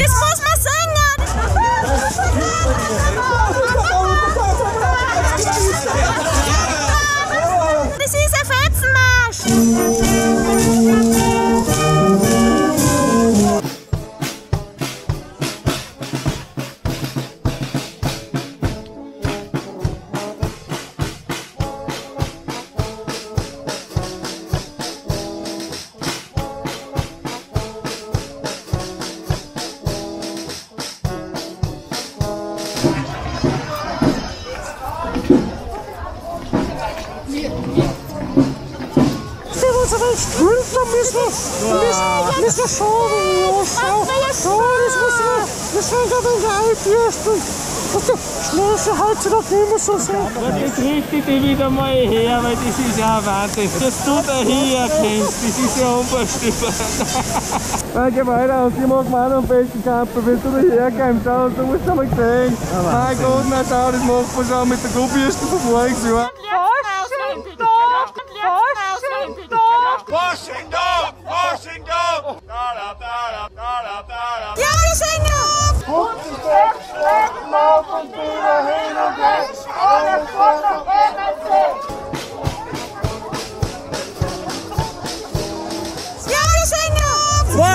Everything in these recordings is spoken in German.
This must ein bisschen. Ein bisschen schade. Ja, schau. Ja, das müssen wir, müssen wir gerade in der Eibürsten. Und der Schnee halt sich doch nicht mehr so sehr. Jetzt richte dich wieder mal her, weil das ist ja ein Wahnsinn. Dass du da herkommst, das ist ja unvorstellbar. Nein, geh weiter und ich mag meinen am besten campen, wenn du da herkommst. Schau, du musst schon mal sehen. Mein Gott, nein, schau, das macht man schon mit der Gubbürste von voriges Jahr.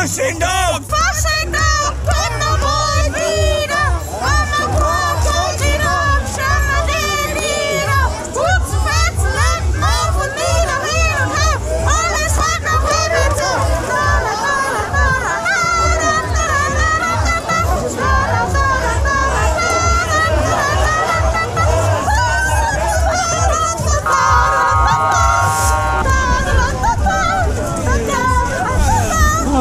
Russian dogs!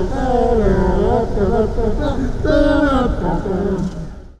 응.